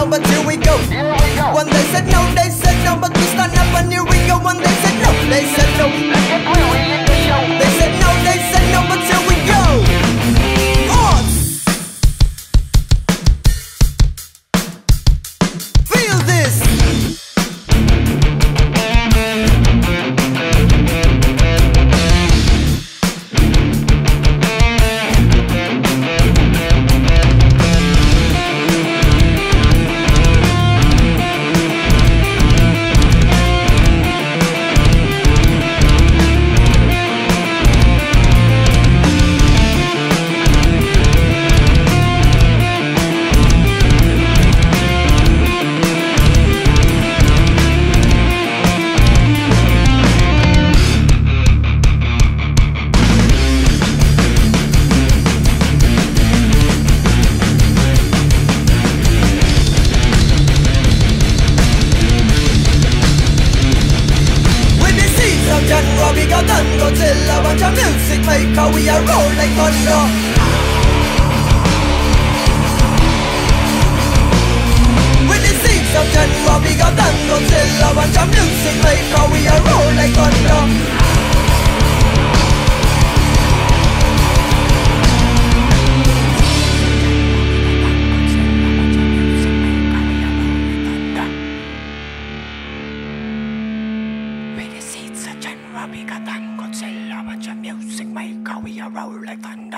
no, but here we go. When they said no, they said Godzilla Watch our music maker, we are roll like thunder. Copy got tango, sell a bunch of music, make a we roll like thunder.